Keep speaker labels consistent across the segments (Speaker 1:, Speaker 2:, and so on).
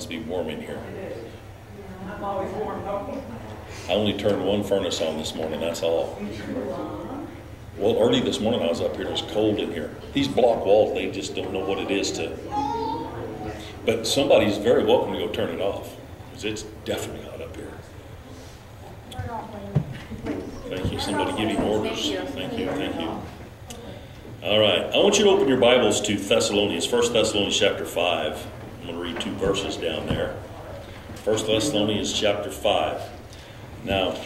Speaker 1: Must be warm in here.
Speaker 2: I'm always warm, though.
Speaker 1: I only turned one furnace on this morning, that's all. Well, early this morning I was up here, it was cold in here. These block walls, they just don't know what it is to. But somebody's very welcome to go turn it off, because it's definitely hot up here. Thank you. Somebody giving orders. Thank you, thank you. All right. I want you to open your Bibles to Thessalonians, 1 Thessalonians chapter 5. Going to read two verses down there. First Thessalonians chapter 5. Now,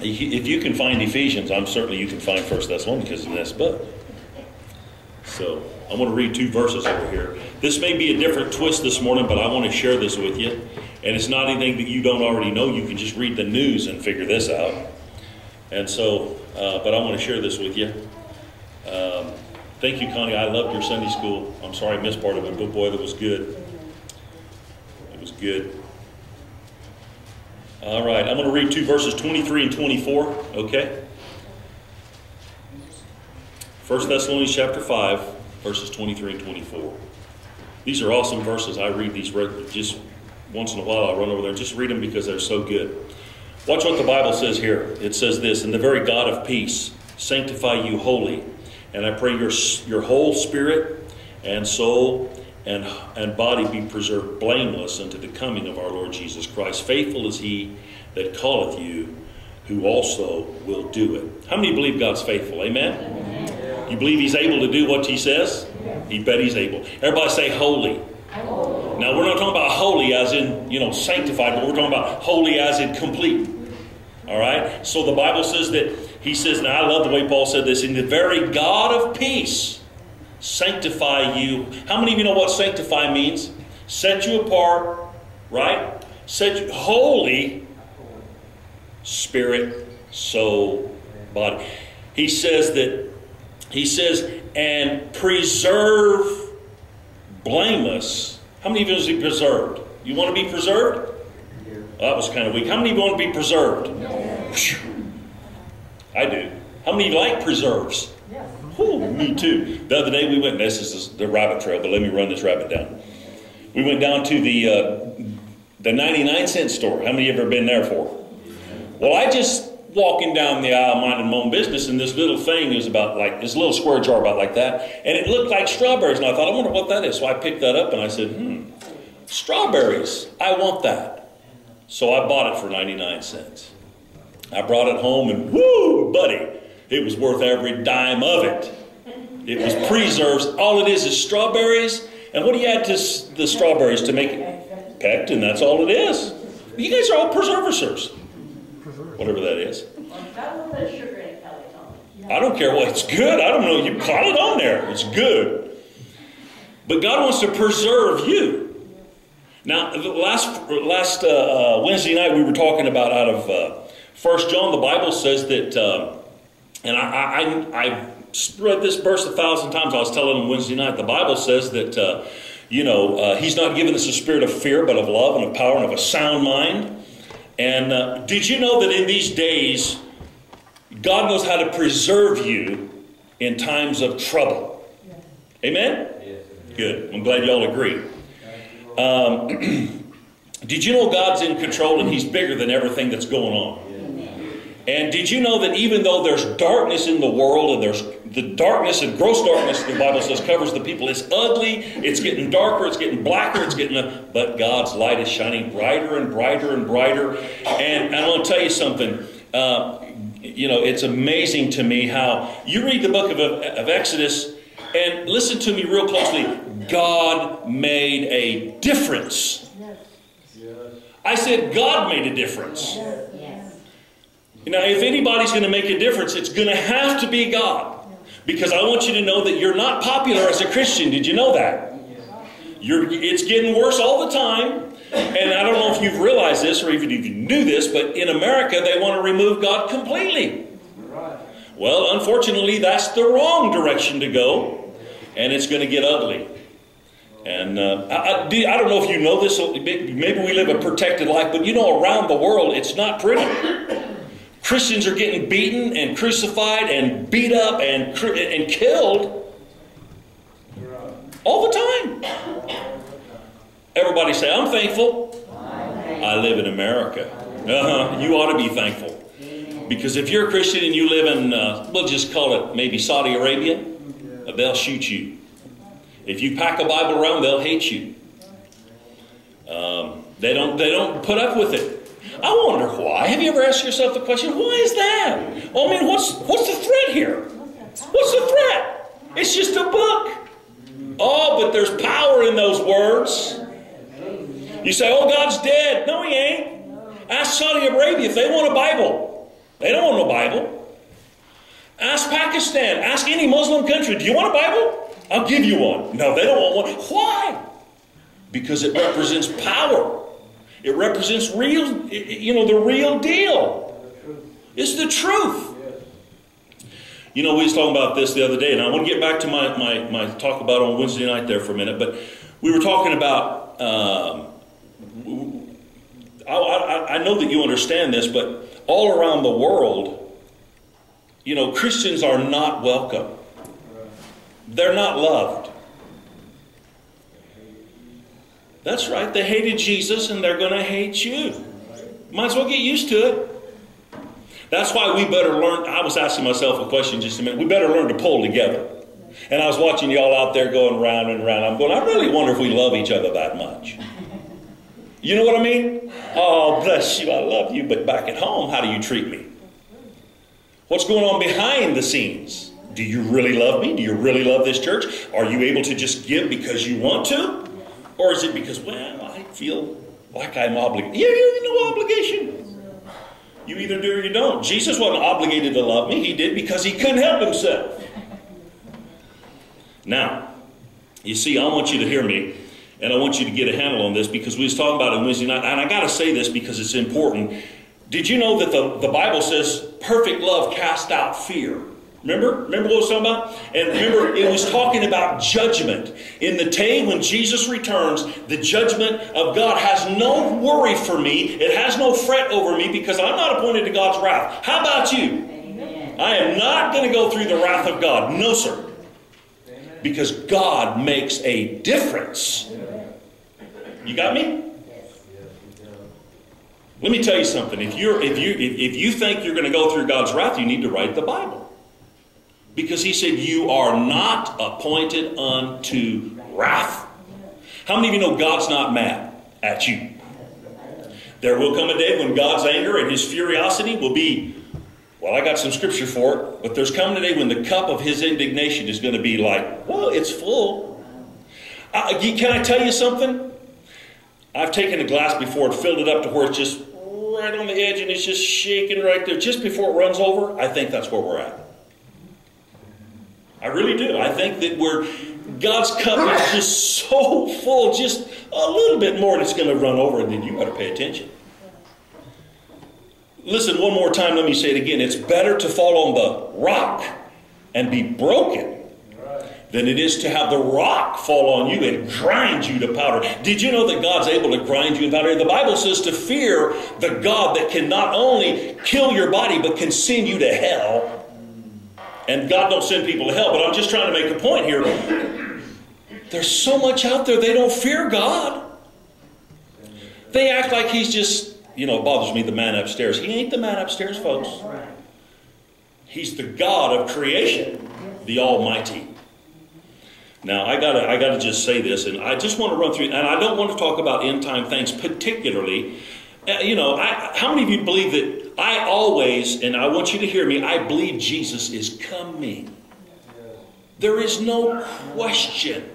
Speaker 1: if you can find Ephesians, I'm certainly you can find First Thessalonians because in this book. So I'm going to read two verses over here. This may be a different twist this morning, but I want to share this with you. And it's not anything that you don't already know. You can just read the news and figure this out. And so, uh, but I want to share this with you. Um, thank you, Connie. I loved your Sunday school. I'm sorry I missed part of it, but boy, that was good. Good. All right, I'm going to read two verses 23 and 24, okay? 1 Thessalonians chapter 5, verses 23 and 24. These are awesome verses. I read these just once in a while. I run over there and just read them because they're so good. Watch what the Bible says here. It says this, And the very God of peace sanctify you wholly. And I pray your, your whole spirit and soul and, and body be preserved blameless unto the coming of our Lord Jesus Christ. Faithful is he that calleth you, who also will do it. How many believe God's faithful? Amen? Amen. You believe he's able to do what he says? He bet he's able. Everybody say holy. holy. Now we're not talking about holy as in, you know, sanctified, but we're talking about holy as in complete. All right? So the Bible says that he says, and I love the way Paul said this, in the very God of peace sanctify you. How many of you know what sanctify means? Set you apart, right? Set you holy, spirit, soul, body. He says that, he says, and preserve blameless. How many of you is he preserved? You want to be preserved? Well, that was kind of weak. How many of you want to be preserved? I do. How many like preserves? Ooh, me too. The other day we went, this is the rabbit trail, but let me run this rabbit down. We went down to the, uh, the 99 cent store. How many of you ever been there for? Well, I just walking down the aisle minding my own business, and this little thing is about like this little square jar about like that, and it looked like strawberries. And I thought, I wonder what that is. So I picked that up and I said, hmm, strawberries. I want that. So I bought it for 99 cents. I brought it home and woo, buddy, it was worth every dime of it. It was preserves. All it is is strawberries. And what do you add to the strawberries to make it? Pectin, that's all it is. You guys are all preservers. Whatever that is. I don't care what it's good. I don't know. You caught it on there. It's good. But God wants to preserve you. Now, last last uh, uh, Wednesday night we were talking about out of uh, First John. The Bible says that uh, and I, I, I read this verse a thousand times. I was telling them Wednesday night. The Bible says that, uh, you know, uh, He's not given us a spirit of fear, but of love and of power and of a sound mind. And uh, did you know that in these days, God knows how to preserve you in times of trouble? Yes. Amen? Yes. Good. I'm glad y'all agree. Um, did you know God's in control and He's bigger than everything that's going on? And did you know that even though there's darkness in the world and there's the darkness and gross darkness, the Bible says covers the people, it's ugly, it's getting darker, it's getting blacker, it's getting, but God's light is shining brighter and brighter and brighter. And I want to tell you something. Uh, you know, it's amazing to me how you read the book of, of Exodus and listen to me real closely. God made a difference. I said, God made a difference. Now, if anybody's going to make a difference, it's going to have to be God. Because I want you to know that you're not popular as a Christian. Did you know that? You're, it's getting worse all the time. And I don't know if you've realized this or even if you knew this, but in America, they want to remove God completely. Well, unfortunately, that's the wrong direction to go, and it's going to get ugly. And uh, I, I, I, don't know if you know this, maybe we live a protected life, but you know, around the world, it's not pretty. Christians are getting beaten and crucified and beat up and, and killed all the time. Everybody say, I'm thankful. I live in America. Uh-huh. You ought to be thankful. Because if you're a Christian and you live in, uh, we'll just call it maybe Saudi Arabia, they'll shoot you. If you pack a Bible around, they'll hate you. Um, they don't. They don't put up with it. I wonder why. Have you ever asked yourself the question, why is that? Oh, well, I mean, what's what's the threat here? What's the threat? It's just a book. Oh, but there's power in those words. You say, oh, God's dead. No, he ain't. Ask Saudi Arabia if they want a Bible. They don't want no Bible. Ask Pakistan. Ask any Muslim country. Do you want a Bible? I'll give you one. No, they don't want one. Why? Because it represents power. It represents real, you know, the real deal. It's the truth. You know, we was talking about this the other day, and I want to get back to my, my, my talk about on Wednesday night there for a minute, but we were talking about, um, I, I, I know that you understand this, but all around the world, you know, Christians are not welcome. They're not loved. That's right. They hated Jesus and they're going to hate you. Might as well get used to it. That's why we better learn. I was asking myself a question just a minute. We better learn to pull together. And I was watching y'all out there going round and round. I'm going, I really wonder if we love each other that much. You know what I mean? Oh, bless you. I love you. But back at home, how do you treat me? What's going on behind the scenes? Do you really love me? Do you really love this church? Are you able to just give because you want to? Or is it because, well, I feel like I'm obligated? Yeah, you have no obligation. You either do or you don't. Jesus wasn't obligated to love me. He did because he couldn't help himself. Now, you see, I want you to hear me, and I want you to get a handle on this because we was talking about it Wednesday night, and I got to say this because it's important. Did you know that the, the Bible says perfect love casts out fear? Remember? Remember what I was talking about? And remember, it was talking about judgment. In the day when Jesus returns, the judgment of God has no worry for me. It has no fret over me because I'm not appointed to God's wrath. How about you? Amen. I am not going to go through the wrath of God. No, sir. Because God makes a difference. You got me? Let me tell you something. If you're if you if you think you're going to go through God's wrath, you need to write the Bible. Because he said, You are not appointed unto wrath. How many of you know God's not mad at you? There will come a day when God's anger and his furiosity will be, well, I got some scripture for it, but there's coming a day when the cup of his indignation is going to be like, well, it's full. Uh, can I tell you something? I've taken a glass before and filled it up to where it's just right on the edge and it's just shaking right there. Just before it runs over, I think that's where we're at. I really do. I think that we're God's cup is just so full, just a little bit more, and it's going to run over, and then you better pay attention. Listen, one more time, let me say it again. It's better to fall on the rock and be broken than it is to have the rock fall on you and grind you to powder. Did you know that God's able to grind you to powder? The Bible says to fear the God that can not only kill your body, but can send you to hell and God don't send people to hell, but I'm just trying to make a point here. There's so much out there they don't fear God. They act like he's just, you know, it bothers me the man upstairs. He ain't the man upstairs, folks. He's the God of creation, the Almighty. Now I gotta I gotta just say this, and I just want to run through, and I don't want to talk about end time things particularly. Uh, you know, I, how many of you believe that I always, and I want you to hear me, I believe Jesus is coming. There is no question.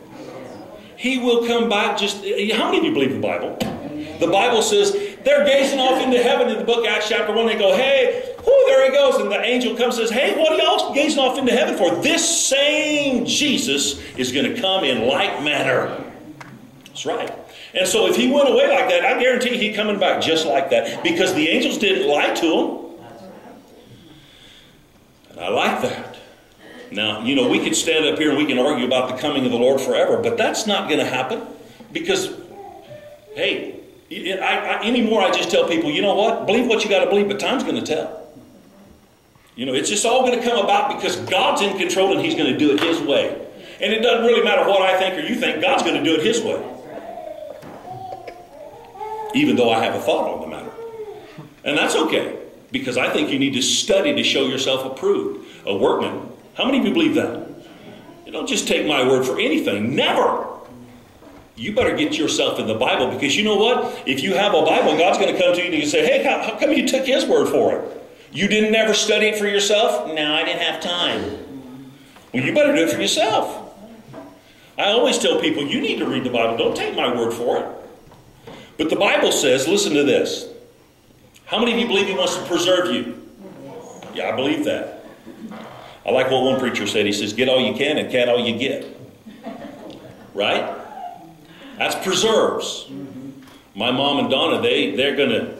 Speaker 1: He will come back just. How many of you believe the Bible? The Bible says they're gazing off into heaven in the book Acts chapter 1. They go, hey, whoo, there he goes. And the angel comes and says, hey, what are y'all gazing off into heaven for? This same Jesus is going to come in like manner. That's right. And so if he went away like that, I guarantee he's coming back just like that because the angels didn't lie to him. And I like that. Now, you know, we could stand up here and we can argue about the coming of the Lord forever, but that's not going to happen because, hey, I, I, anymore I just tell people, you know what? Believe what you got to believe, but time's going to tell. You know, it's just all going to come about because God's in control and He's going to do it His way. And it doesn't really matter what I think or you think, God's going to do it His way. Even though I have a thought on the matter. And that's okay, because I think you need to study to show yourself approved. A workman. How many of you believe that? You don't just take my word for anything. Never. You better get yourself in the Bible because you know what? If you have a Bible, God's going to come to you and you say, hey, how, how come you took His word for it? You didn't ever study it for yourself? No, I didn't have time. Well, you better do it for yourself. I always tell people, you need to read the Bible. Don't take my word for it. But the Bible says, listen to this. How many of you believe He wants to preserve you? Yeah, I believe that. I like what one preacher said. He says, get all you can and can all you get. Right? That's preserves. My mom and Donna, they, they're going to,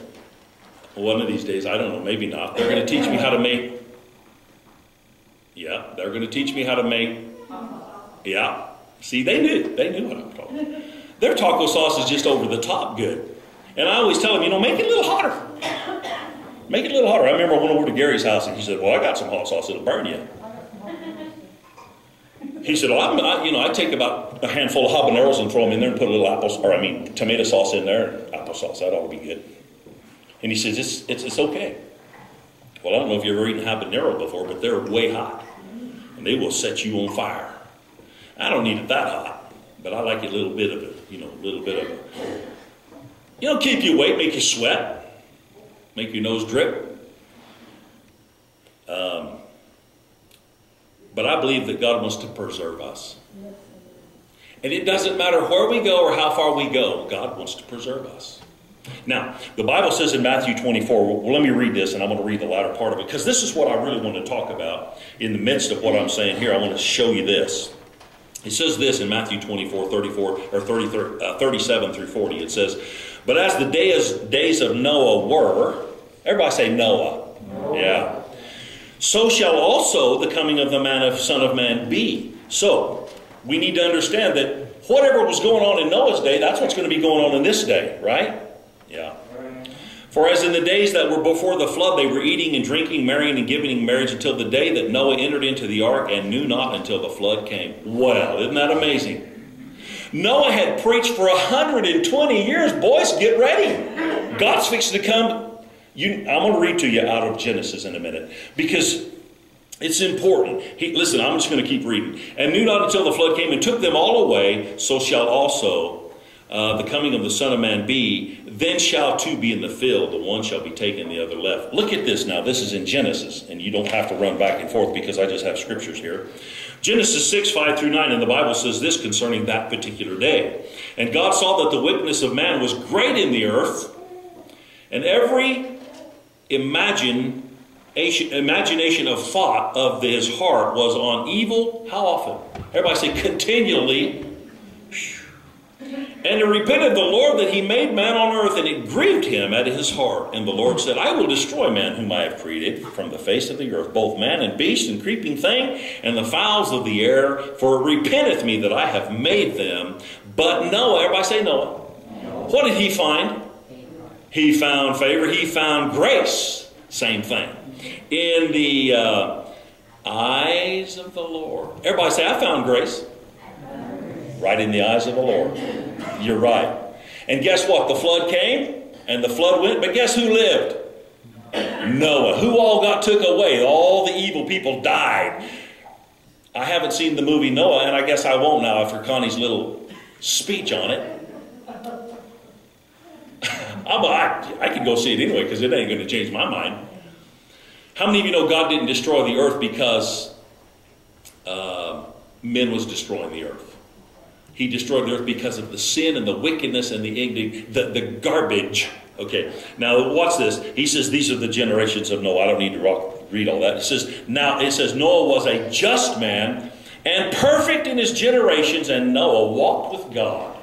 Speaker 1: one of these days, I don't know, maybe not, they're going to teach me how to make, yeah, they're going to teach me how to make, yeah. See, they knew. They knew what I'm talking Their taco sauce is just over the top good. And I always tell them, you know, make it a little hotter. Make it a little hotter. I remember I went over to Gary's house and he said, well, I got some hot sauce. It'll burn you. He said, well, I'm, I, you know, I take about a handful of habaneros and throw them in there and put a little apple, or I mean, tomato sauce in there, and applesauce. That ought to be good. And he says, it's, it's, it's okay. Well, I don't know if you've ever eaten habanero before, but they're way hot. And they will set you on fire. I don't need it that hot, but I like a little bit of it, you know, a little bit of. You know, keep you awake, make you sweat, make your nose drip. Um, but I believe that God wants to preserve us. And it doesn't matter where we go or how far we go, God wants to preserve us. Now, the Bible says in Matthew 24, well, let me read this and I'm going to read the latter part of it because this is what I really want to talk about in the midst of what I'm saying here. I want to show you this. It says this in Matthew 24, 34, or 30, uh, 37 through 40. It says, But as the days, days of Noah were, everybody say Noah. Noah. Yeah. So shall also the coming of the man of Son of Man be. So, we need to understand that whatever was going on in Noah's day, that's what's going to be going on in this day, right? Yeah. For as in the days that were before the flood, they were eating and drinking, marrying and giving in marriage until the day that Noah entered into the ark and knew not until the flood came. Well, isn't that amazing? Noah had preached for 120 years. Boys, get ready. God's fixing to come. You, I'm going to read to you out of Genesis in a minute because it's important. He, listen, I'm just going to keep reading. And knew not until the flood came and took them all away, so shall also uh, the coming of the Son of Man be, then shall two be in the field, the one shall be taken, the other left. Look at this now. This is in Genesis, and you don't have to run back and forth because I just have scriptures here. Genesis 6, 5 through 9, and the Bible says this concerning that particular day. And God saw that the wickedness of man was great in the earth, and every imagine, imagination of thought of his heart was on evil. How often? Everybody say continually and it repented the Lord that he made man on earth, and it grieved him at his heart. And the Lord said, I will destroy man whom I have created from the face of the earth, both man and beast and creeping thing, and the fowls of the air, for it repenteth me that I have made them. But Noah, everybody say Noah. What did he find? He found favor, he found grace. Same thing. In the uh, eyes of the Lord. Everybody say, I found grace. Right in the eyes of the Lord. You're right. And guess what? The flood came and the flood went, but guess who lived? Noah. Who all got took away? All the evil people died. I haven't seen the movie Noah, and I guess I won't now after Connie's little speech on it. I'm I could go see it anyway because it ain't going to change my mind. How many of you know God didn't destroy the earth because uh, men was destroying the earth? He destroyed the earth because of the sin and the wickedness and the, the, the garbage. Okay, now watch this. He says, These are the generations of Noah. I don't need to rock, read all that. It says, Now it says, Noah was a just man and perfect in his generations, and Noah walked with God.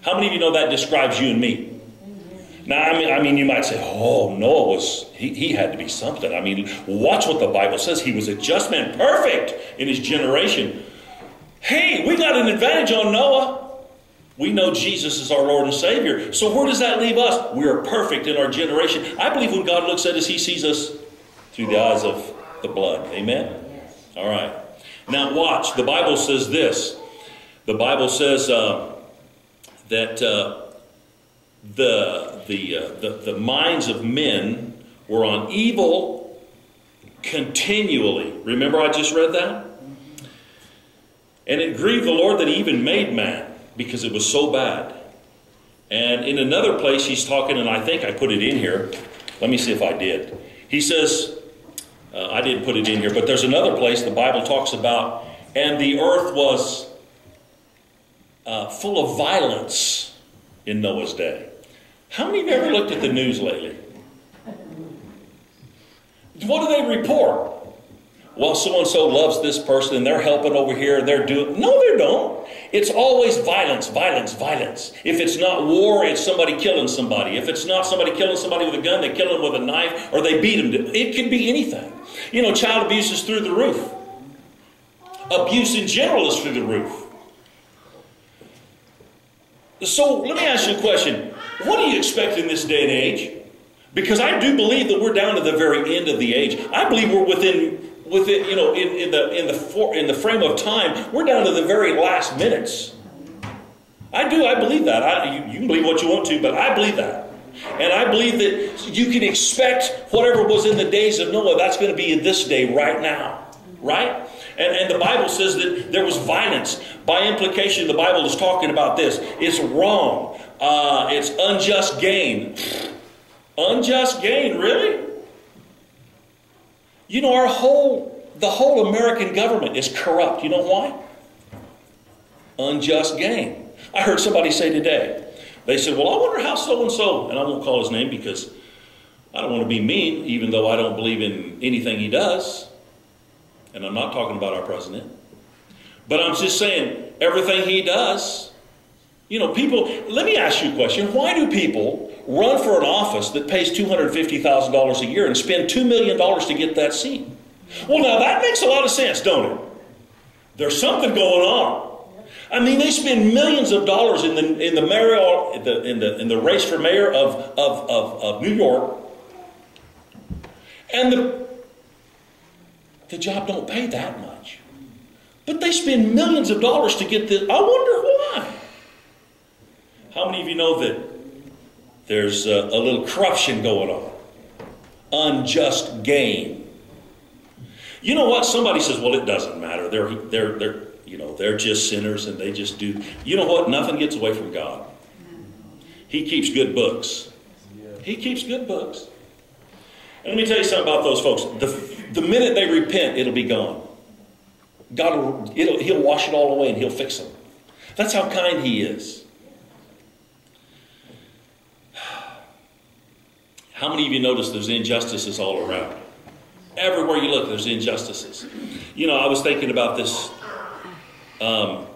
Speaker 1: How many of you know that describes you and me? Now, I mean, I mean, you might say, oh, Noah was, he, he had to be something. I mean, watch what the Bible says. He was a just man, perfect in his generation. Hey, we got an advantage on Noah. We know Jesus is our Lord and Savior. So where does that leave us? We are perfect in our generation. I believe when God looks at us, He sees us through the eyes of the blood. Amen? All right. Now watch. The Bible says this. The Bible says uh, that uh, the, the, uh, the, the minds of men were on evil continually. Remember, I just read that? And it grieved the Lord that he even made man because it was so bad. And in another place, he's talking, and I think I put it in here. Let me see if I did. He says, uh, I didn't put it in here, but there's another place the Bible talks about, and the earth was uh, full of violence in Noah's day. How many of you ever looked at the news lately? What do they report? Well, so and so loves this person and they're helping over here and they're doing. No, they don't. It's always violence, violence, violence. If it's not war, it's somebody killing somebody. If it's not somebody killing somebody with a gun, they kill them with a knife or they beat them. It can be anything. You know, child abuse is through the roof, abuse in general is through the roof. So let me ask you a question. What do you expect in this day and age? Because I do believe that we're down to the very end of the age. I believe we're within within you know in, in the in the for, in the frame of time we're down to the very last minutes. I do. I believe that. I, you, you can believe what you want to, but I believe that. And I believe that you can expect whatever was in the days of Noah, that's going to be in this day right now. Right? And, and the Bible says that there was violence. By implication, the Bible is talking about this. It's wrong. Uh, it's unjust gain. Unjust gain, really? You know, our whole, the whole American government is corrupt. You know why? Unjust gain. I heard somebody say today, they said, Well, I wonder how so and so, and I won't call his name because I don't want to be mean, even though I don't believe in anything he does. And I'm not talking about our president. But I'm just saying, everything he does, you know, people, let me ask you a question. Why do people run for an office that pays $250,000 a year and spend $2 million to get that seat? Well, now that makes a lot of sense, don't it? There's something going on. I mean, they spend millions of dollars in the in the mayor in the in the, in the race for mayor of, of, of, of New York, and the the job don't pay that much. But they spend millions of dollars to get this. I wonder why. How many of you know that there's a, a little corruption going on? Unjust gain. You know what? Somebody says, well, it doesn't matter. They're, they're, they're, you know, they're just sinners and they just do. You know what? Nothing gets away from God. He keeps good books. He keeps good books. And let me tell you something about those folks. The, the minute they repent, it'll be gone. God will, He'll wash it all away and He'll fix them. That's how kind He is. How many of you notice there's injustices all around? Everywhere you look, there's injustices. You know, I was thinking about this. Um,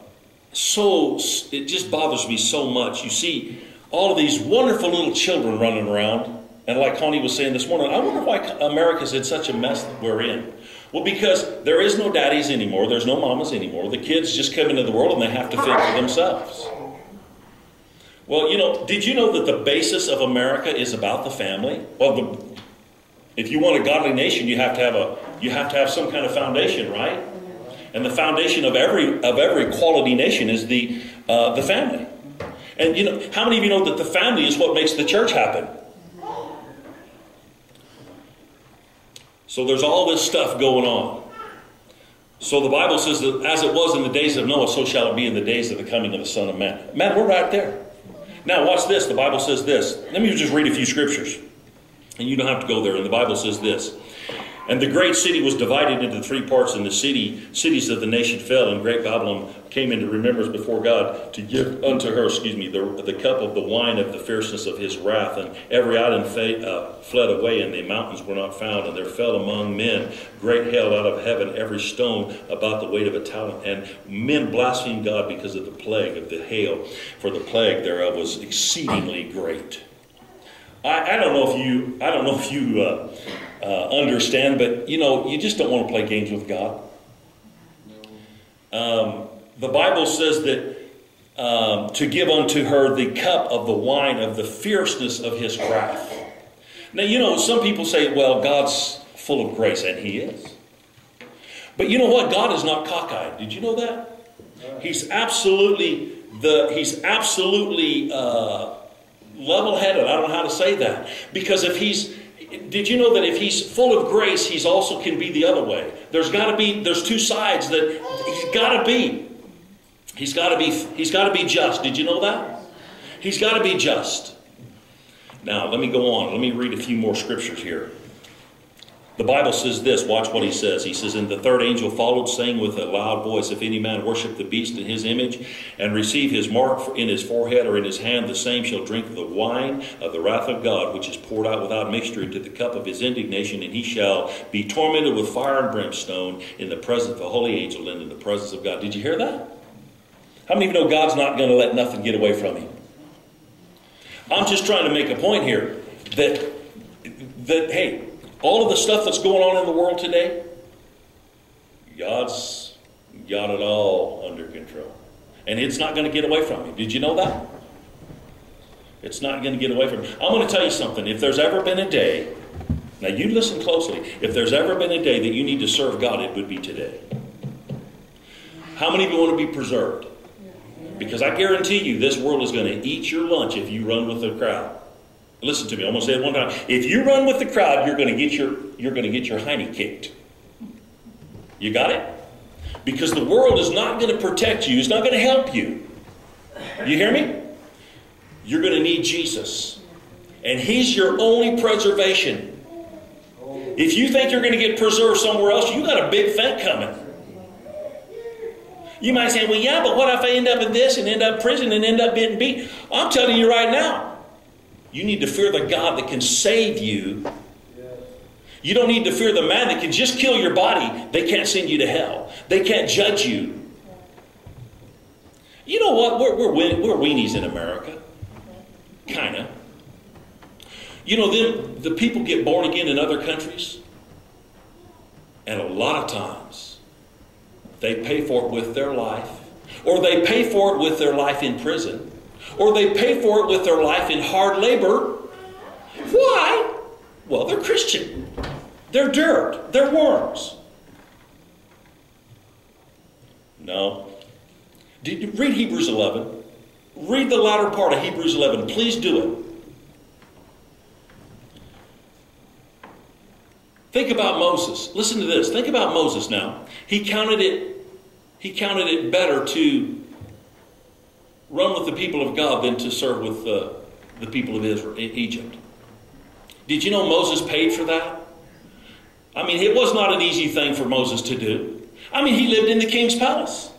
Speaker 1: so, it just bothers me so much. You see all of these wonderful little children running around. And like Connie was saying this morning, I wonder why America's in such a mess that we're in. Well, because there is no daddies anymore, there's no mamas anymore. The kids just come into the world and they have to fend for themselves. Well, you know, did you know that the basis of America is about the family? Well, the, if you want a godly nation, you have to have a you have to have some kind of foundation, right? And the foundation of every of every quality nation is the uh, the family. And you know, how many of you know that the family is what makes the church happen? So there's all this stuff going on. So the Bible says that as it was in the days of Noah, so shall it be in the days of the coming of the Son of Man. Man, we're right there. Now, watch this. The Bible says this. Let me just read a few scriptures. And you don't have to go there. And the Bible says this. And the great city was divided into three parts, and the city, cities of the nation fell, and great Babylon came into remembrance before God to give unto her, excuse me, the, the cup of the wine of the fierceness of his wrath. And every island uh, fled away, and the mountains were not found. And there fell among men great hail out of heaven, every stone about the weight of a talent. And men blasphemed God because of the plague of the hail, for the plague thereof was exceedingly great. I, I don't know if you, I don't know if you uh, uh, understand, but you know, you just don't want to play games with God. Um, the Bible says that um, to give unto her the cup of the wine of the fierceness of his wrath. Now, you know, some people say, well, God's full of grace, and he is. But you know what? God is not cockeyed. Did you know that? He's absolutely the he's absolutely uh, level headed. I don't know how to say that. Because if he's, did you know that if he's full of grace, he's also can be the other way? There's got to be, there's two sides that he's got to be. He's got to be, he's got to be just. Did you know that? He's got to be just. Now, let me go on. Let me read a few more scriptures here. The Bible says this, watch what he says. He says, And the third angel followed, saying with a loud voice, If any man worship the beast in his image, and receive his mark in his forehead or in his hand, the same shall drink the wine of the wrath of God, which is poured out without mixture into the cup of his indignation, and he shall be tormented with fire and brimstone in the presence of the holy angel and in the presence of God. Did you hear that? How many of you know God's not going to let nothing get away from him? I'm just trying to make a point here that, that hey, all of the stuff that's going on in the world today, God's got it all under control. And it's not going to get away from you. Did you know that? It's not going to get away from you. I'm going to tell you something. If there's ever been a day, now you listen closely, if there's ever been a day that you need to serve God, it would be today. How many of you want to be preserved? Because I guarantee you, this world is going to eat your lunch if you run with the crowd. Listen to me. I'm going to say it one time. If you run with the crowd, you're going to get your you're going to get your hiney kicked. You got it? Because the world is not going to protect you. It's not going to help you. You hear me? You're going to need Jesus. And he's your only preservation. If you think you're going to get preserved somewhere else, you got a big thing coming. You might say, well, yeah, but what if I end up in this and end up in prison and end up getting beat? I'm telling you right now, you need to fear the God that can save you. You don't need to fear the man that can just kill your body. They can't send you to hell. They can't judge you. You know what? We're, we're, we're weenies in America. Kind of. You know, them, the people get born again in other countries, and a lot of times they pay for it with their life, or they pay for it with their life in prison or they pay for it with their life in hard labor. Why? Well, they're Christian. They're dirt. They're worms. No. Read Hebrews 11. Read the latter part of Hebrews 11. Please do it. Think about Moses. Listen to this. Think about Moses now. He counted it he counted it better to run with the people of God than to serve with the people of Israel, Egypt. Did you know Moses paid for that? I mean, it was not an easy thing for Moses to do. I mean, he lived in the king's palace.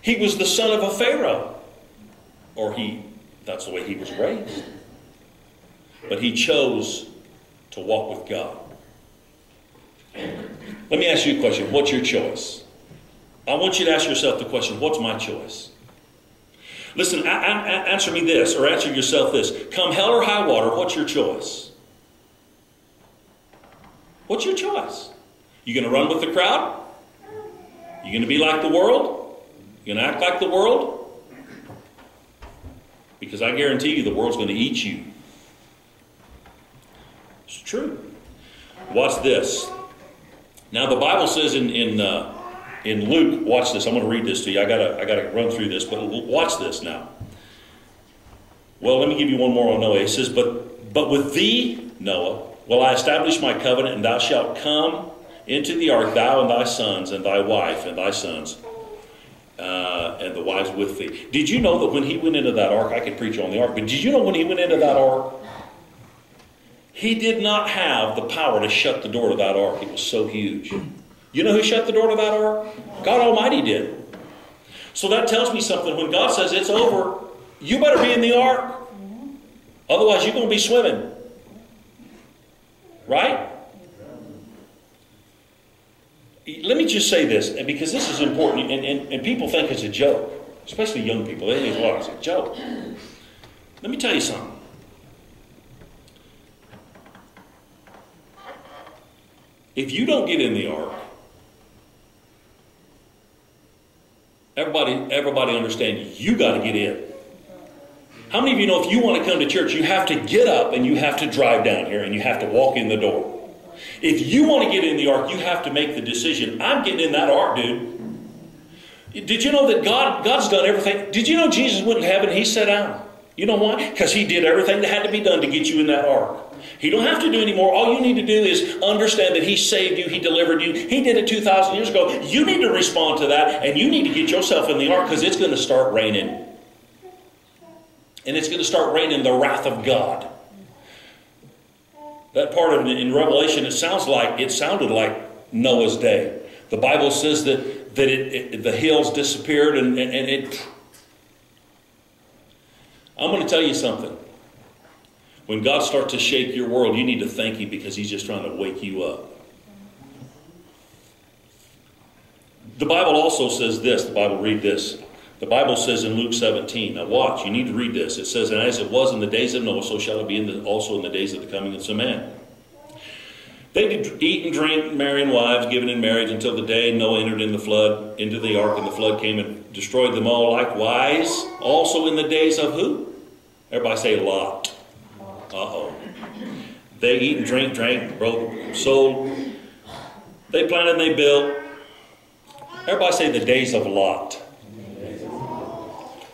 Speaker 1: He was the son of a Pharaoh. Or he, that's the way he was raised. But he chose to walk with God. Let me ask you a question. What's your choice? I want you to ask yourself the question what's my choice? Listen, answer me this, or answer yourself this. Come hell or high water, what's your choice? What's your choice? You going to run with the crowd? You going to be like the world? You going to act like the world? Because I guarantee you the world's going to eat you. It's true. Watch this. Now the Bible says in in uh, in Luke, watch this. I'm going to read this to you. I gotta, I gotta run through this, but watch this now. Well, let me give you one more on Noah. It says, "But, but with thee, Noah, will I establish my covenant, and thou shalt come into the ark, thou and thy sons, and thy wife, and thy sons, uh, and the wives with thee." Did you know that when he went into that ark, I could preach on the ark, but did you know when he went into that ark, he did not have the power to shut the door to that ark? It was so huge. You know who shut the door to that ark? God Almighty did. So that tells me something. When God says it's over, you better be in the ark. Otherwise, you're going to be swimming. Right? Let me just say this, because this is important, and, and, and people think it's a joke, especially young people. They think, well, it's a joke. Let me tell you something. If you don't get in the ark, Everybody, everybody understand you got to get in. How many of you know if you want to come to church, you have to get up and you have to drive down here and you have to walk in the door? If you want to get in the ark, you have to make the decision. I'm getting in that ark, dude. Did you know that God, God's done everything? Did you know Jesus went to heaven? He sat down. You know why? Because he did everything that had to be done to get you in that ark. He don't have to do anymore. All you need to do is understand that he saved you, he delivered you. He did it 2,000 years ago. You need to respond to that, and you need to get yourself in the ark because it's going to start raining. And it's going to start raining the wrath of God. That part of it in Revelation, it sounds like it sounded like Noah's day. The Bible says that, that it, it, the hills disappeared and, and, and it. I'm going to tell you something. When God starts to shake your world, you need to thank Him because He's just trying to wake you up. The Bible also says this. The Bible, read this. The Bible says in Luke 17, now watch, you need to read this. It says, And as it was in the days of Noah, so shall it be in the, also in the days of the coming of of Man. They did eat and drink, marrying wives, given in marriage until the day Noah entered in the flood, into the ark, and the flood came and destroyed them all. Likewise, also in the days of who? Everybody say Lot. Uh oh. They eat and drink, drank, broke, sold. They planted and they built. Everybody say the days of Lot.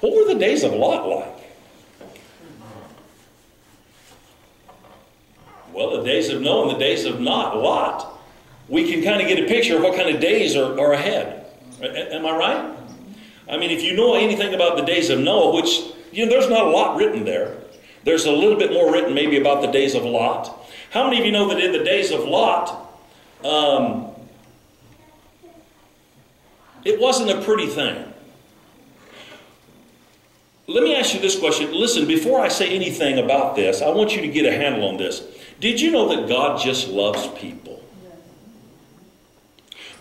Speaker 1: What were the days of Lot like? Well, the days of Noah and the days of not Lot. We can kind of get a picture of what kind of days are, are ahead. Am I right? I mean, if you know anything about the days of Noah, which, you know, there's not a lot written there. There's a little bit more written maybe about the days of Lot. How many of you know that in the days of Lot, um, it wasn't a pretty thing? Let me ask you this question. Listen, before I say anything about this, I want you to get a handle on this. Did you know that God just loves people?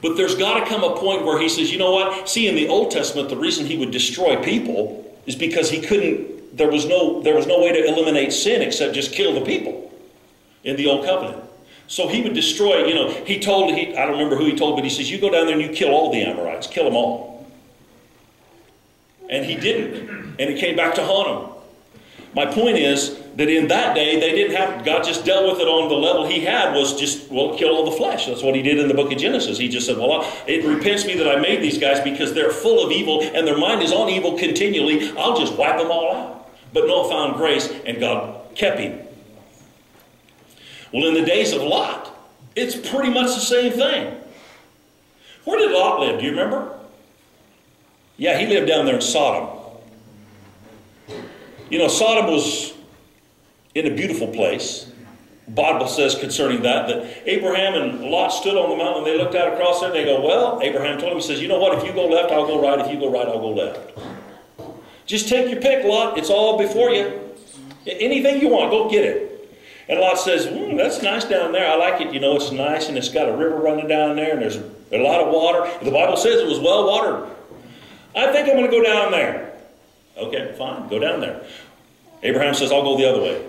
Speaker 1: But there's got to come a point where he says, you know what? See, in the Old Testament, the reason he would destroy people is because he couldn't, there was no, there was no way to eliminate sin except just kill the people in the Old Covenant. So he would destroy, you know, he told, he, I don't remember who he told, but he says, you go down there and you kill all the Amorites, kill them all. And he didn't. And it came back to haunt him. My point is that in that day, they didn't have, God just dealt with it on the level he had was just, well, kill all the flesh. That's what he did in the book of Genesis. He just said, well, it repents me that I made these guys because they're full of evil and their mind is on evil continually. I'll just wipe them all out. But Noah found grace and God kept him. Well, in the days of Lot, it's pretty much the same thing. Where did Lot live? Do you remember? Yeah, he lived down there in Sodom. You know, Sodom was in a beautiful place. Bible says concerning that that Abraham and Lot stood on the mountain. And they looked out across there. and They go, "Well," Abraham told him, "He says, you know what? If you go left, I'll go right. If you go right, I'll go left. Just take your pick, Lot. It's all before you. Anything you want, go get it." And Lot says, mm, "That's nice down there. I like it. You know, it's nice, and it's got a river running down there, and there's a lot of water. The Bible says it was well watered. I think I'm going to go down there." Okay, fine, go down there. Abraham says, I'll go the other way.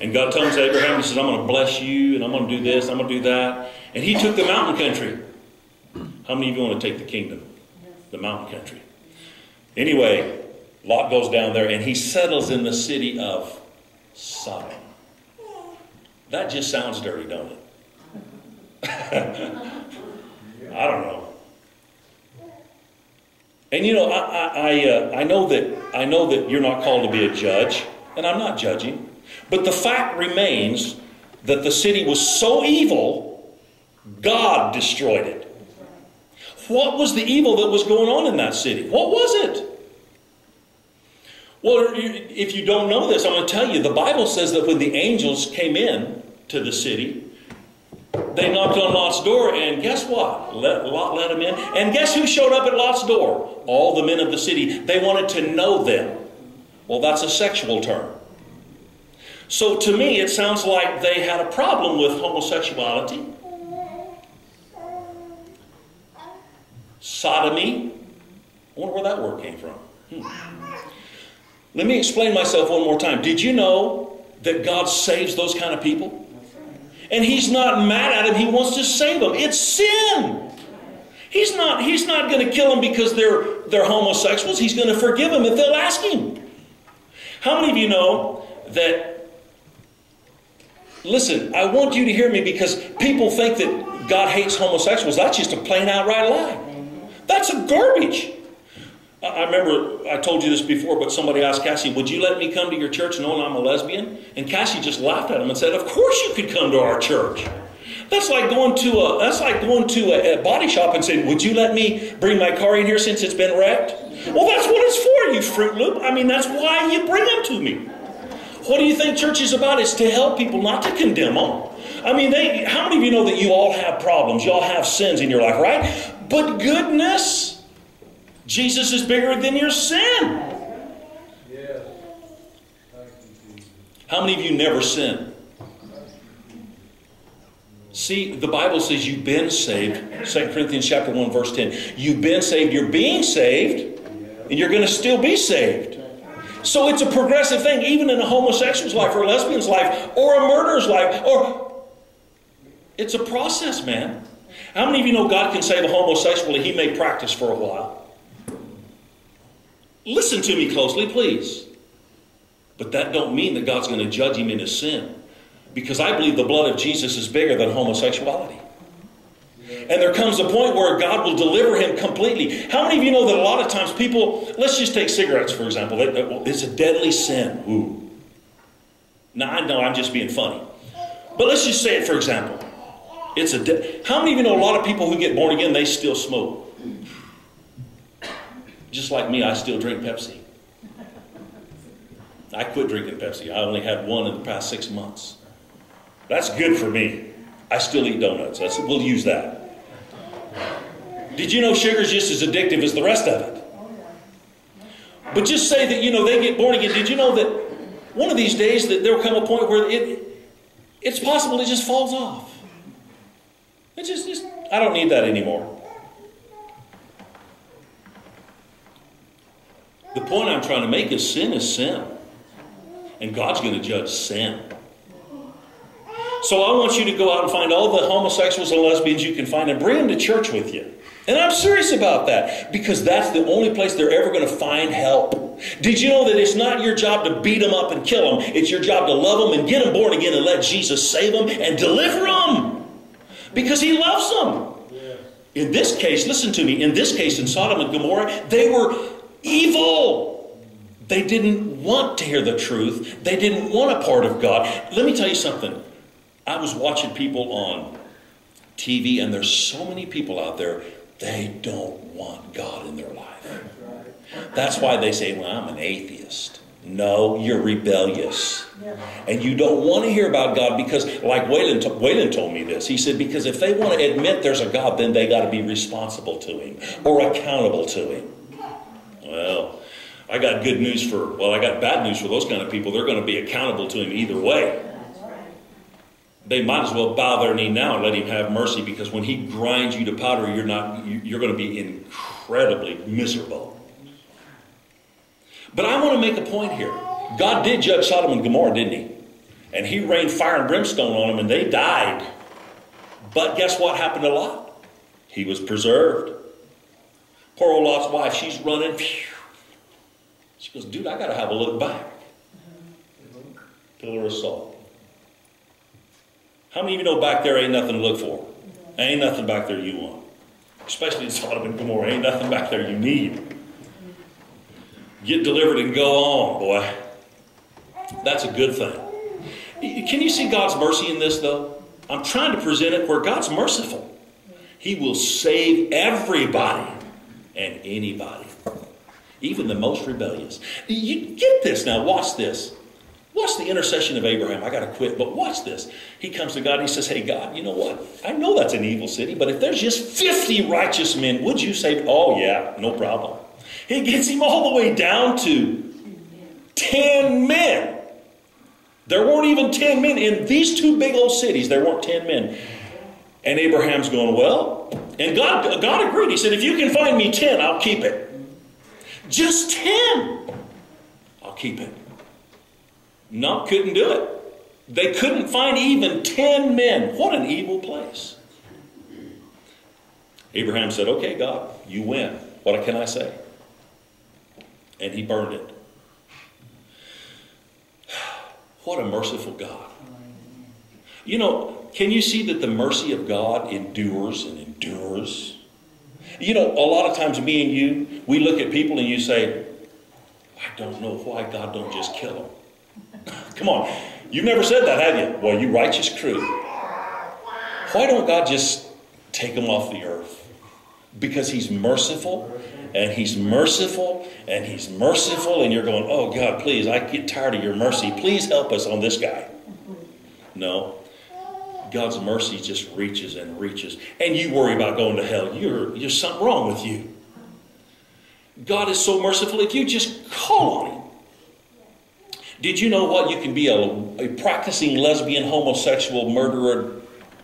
Speaker 1: And God tells Abraham, He says, I'm going to bless you, and I'm going to do this, I'm going to do that. And he took the mountain country. How many of you want to take the kingdom? The mountain country. Anyway, Lot goes down there and he settles in the city of Sodom. That just sounds dirty, don't it? I don't know. And you know, I, I, I, uh, I, know that, I know that you're not called to be a judge, and I'm not judging. But the fact remains that the city was so evil, God destroyed it. What was the evil that was going on in that city? What was it? Well, if you don't know this, I'm going to tell you. The Bible says that when the angels came in to the city, they knocked on Lot's door, and guess what? Let, Lot let them in. And guess who showed up at Lot's door? All the men of the city. They wanted to know them. Well, that's a sexual term. So to me, it sounds like they had a problem with homosexuality, sodomy. I wonder where that word came from. Hmm. Let me explain myself one more time. Did you know that God saves those kind of people? And he's not mad at him. He wants to save them. It's sin. He's not, he's not going to kill them because they're, they're homosexuals. He's going to forgive them if they'll ask him. How many of you know that? Listen, I want you to hear me because people think that God hates homosexuals. That's just a plain outright lie. That's a garbage. I remember I told you this before, but somebody asked Cassie, Would you let me come to your church knowing I'm a lesbian? And Cassie just laughed at him and said, Of course you could come to our church. That's like going to a that's like going to a, a body shop and saying, Would you let me bring my car in here since it's been wrecked? Well, that's what it's for, you Fruit Loop. I mean, that's why you bring them to me. What do you think church is about? It's to help people, not to condemn them. I mean, they, how many of you know that you all have problems? You all have sins in your life, right? But goodness, Jesus is bigger than your sin. How many of you never sin? See, the Bible says you've been saved. 2 Corinthians chapter 1, verse 10. You've been saved, you're being saved, and you're going to still be saved. So it's a progressive thing, even in a homosexual's life or a lesbian's life or a murderer's life. Or it's a process, man. How many of you know God can save a homosexual he may practice for a while? Listen to me closely, please. But that don't mean that God's going to judge him in his sin. Because I believe the blood of Jesus is bigger than homosexuality. And there comes a point where God will deliver him completely. How many of you know that a lot of times people, let's just take cigarettes for example, it's a deadly sin. Ooh. Now I know I'm just being funny. But let's just say it for example. It's a de- How many of you know a lot of people who get born again, they still smoke? Just like me, I still drink Pepsi. I quit drinking Pepsi. I only had one in the past six months. That's good for me. I still eat donuts. Said, we'll use that. Did you know sugar is just as addictive as the rest of it? But just say that, you know, they get born again. Did you know that one of these days that there will come a point where it, it's possible it just falls off? It just, just, I don't need that anymore. The point I'm trying to make is sin is sin. And God's going to judge sin. So I want you to go out and find all the homosexuals and lesbians you can find and bring them to church with you. And I'm serious about that because that's the only place they're ever going to find help. Did you know that it's not your job to beat them up and kill them? It's your job to love them and get them born again and let Jesus save them and deliver them because He loves them. In this case, listen to me, in this case in Sodom and Gomorrah, they were evil. They didn't want to hear the truth, they didn't want a part of God. Let me tell you something. I was watching people on TV, and there's so many people out there, they don't want God in their life. That's why they say, Well, I'm an atheist. No, you're rebellious. And you don't want to hear about God because, like Waylon, Waylon told me this. He said, because if they want to admit there's a God, then they got to be responsible to Him or accountable to Him. I got good news for, well, I got bad news for those kind of people. They're going to be accountable to Him either way they might as well bow their knee now and let him have mercy because when he grinds you to powder, you're not you're going to be incredibly miserable. But I want to make a point here. God did judge Sodom and Gomorrah, didn't he? And he rained fire and brimstone on them and they died. But guess what happened to Lot? He was preserved. Poor old Lot's wife, she's running. She goes, dude, I got to have a look back. Pillar of salt. How many of you know back there ain't nothing to look for? Ain't nothing back there you want. Especially in Sodom and Gomorrah. Ain't nothing back there you need. Get delivered and go on, boy. That's a good thing. Can you see God's mercy in this, though? I'm trying to present it where God's merciful. He will save everybody and anybody, even the most rebellious. You get this now. Watch this. Watch the intercession of Abraham. I got to quit, but watch this. He comes to God and he says, Hey, God, you know what? I know that's an evil city, but if there's just 50 righteous men, would you save? Oh, yeah, no problem. He gets him all the way down to 10 men. There weren't even 10 men. In these two big old cities, there weren't 10 men. And Abraham's going, Well, and God, God agreed. He said, If you can find me 10, I'll keep it. Just 10. I'll keep it. No, couldn't do it. They couldn't find even 10 men. What an evil place. Abraham said, Okay, God, you win. What can I say? And he burned it. What a merciful God. You know, can you see that the mercy of God endures and endures? You know, a lot of times me and you, we look at people and you say, I don't know why God don't just kill them. Come on. You've never said that, have you? Well, you righteous crew. Why don't God just take them off the earth? Because He's merciful and He's merciful and He's merciful, and you're going, Oh God, please, I get tired of your mercy. Please help us on this guy. No. God's mercy just reaches and reaches. And you worry about going to hell. You're, there's something wrong with you. God is so merciful if you just call on Him. Did you know what? You can be a, a practicing lesbian, homosexual, murderer,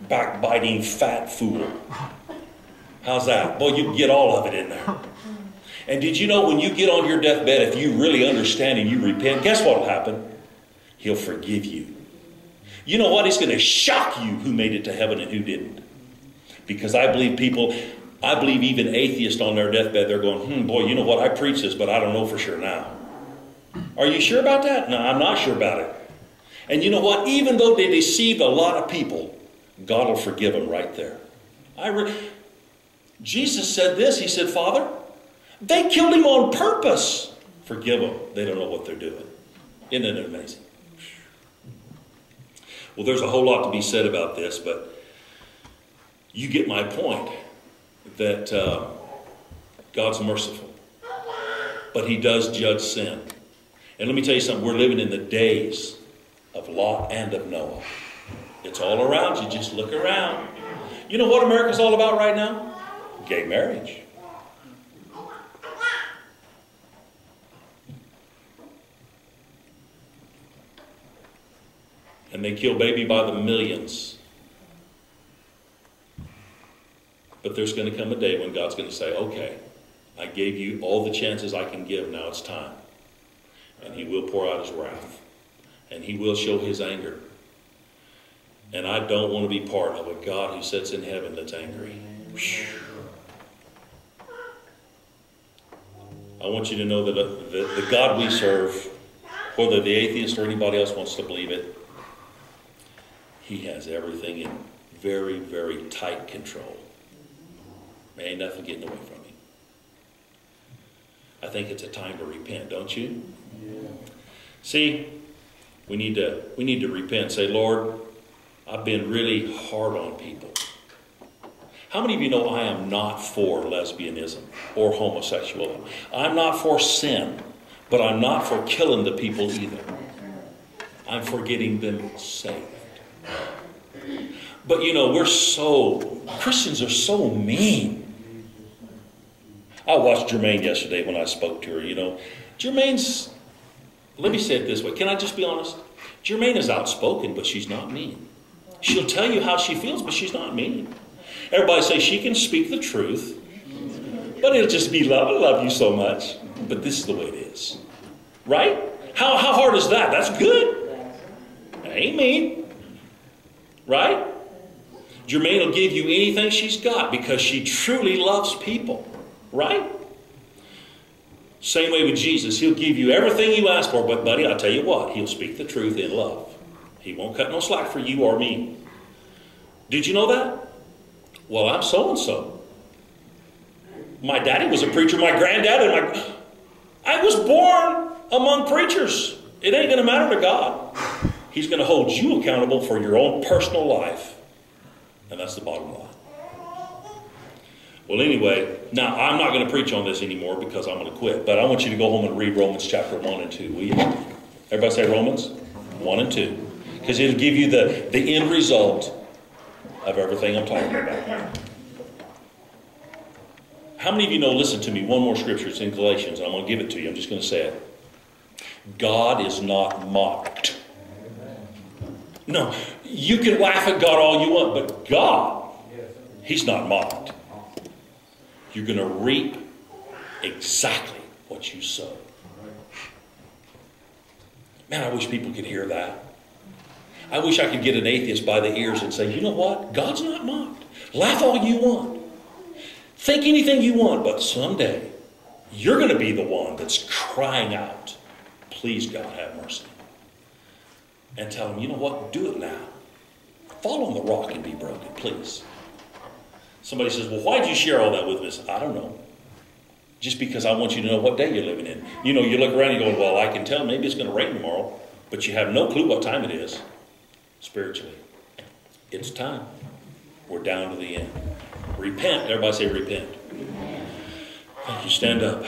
Speaker 1: backbiting, fat fool. How's that? Boy, you get all of it in there. And did you know when you get on your deathbed, if you really understand and you repent, guess what will happen? He'll forgive you. You know what? It's going to shock you who made it to heaven and who didn't. Because I believe people, I believe even atheists on their deathbed, they're going, hmm, boy, you know what? I preach this, but I don't know for sure now. Are you sure about that? No, I'm not sure about it. And you know what? Even though they deceived a lot of people, God will forgive them right there. I re- Jesus said this He said, Father, they killed him on purpose. Forgive them. They don't know what they're doing. Isn't it amazing? Well, there's a whole lot to be said about this, but you get my point that uh, God's merciful, but He does judge sin. And let me tell you something we're living in the days of Lot and of Noah. It's all around you. Just look around. You know what America's all about right now? Gay marriage. And they kill baby by the millions. But there's going to come a day when God's going to say, okay, I gave you all the chances I can give. Now it's time. And He will pour out His wrath. And He will show His anger. And I don't want to be part of a God who sits in heaven that's angry. I want you to know that uh, the, the God we serve, whether the atheist or anybody else wants to believe it, he has everything in very, very tight control. There ain't nothing getting away from him. I think it's a time to repent, don't you? Yeah. See, we need to we need to repent. Say, Lord, I've been really hard on people. How many of you know I am not for lesbianism or homosexuality? I'm not for sin, but I'm not for killing the people either. I'm for getting them saved. But you know, we're so, Christians are so mean. I watched Jermaine yesterday when I spoke to her. You know, Jermaine's, let me say it this way. Can I just be honest? Jermaine is outspoken, but she's not mean. She'll tell you how she feels, but she's not mean. Everybody say she can speak the truth, but it'll just be love. I love you so much. But this is the way it is. Right? How, how hard is that? That's good. ain't mean. Right? Jermaine will give you anything she's got because she truly loves people. Right? Same way with Jesus. He'll give you everything you ask for, but buddy, I'll tell you what, he'll speak the truth in love. He won't cut no slack for you or me. Did you know that? Well, I'm so and so. My daddy was a preacher, my granddad, and my. I was born among preachers. It ain't going to matter to God. He's going to hold you accountable for your own personal life. And that's the bottom line. Well, anyway, now I'm not going to preach on this anymore because I'm going to quit. But I want you to go home and read Romans chapter 1 and 2, will you? Everybody say Romans 1 and 2. Because it'll give you the, the end result of everything I'm talking about. How many of you know, listen to me, one more scripture, it's in Galatians, and I'm going to give it to you. I'm just going to say it. God is not mocked. No, you can laugh at God all you want, but God, He's not mocked. You're going to reap exactly what you sow. Man, I wish people could hear that. I wish I could get an atheist by the ears and say, you know what? God's not mocked. Laugh all you want. Think anything you want, but someday you're going to be the one that's crying out, please, God, have mercy. And tell him, you know what? Do it now. Fall on the rock and be broken, please. Somebody says, Well, why'd you share all that with us? I don't know. Just because I want you to know what day you're living in. You know, you look around and you go, Well, I can tell maybe it's going to rain tomorrow, but you have no clue what time it is spiritually. It's time. We're down to the end. Repent. Everybody say, Repent. Thank you. Stand up.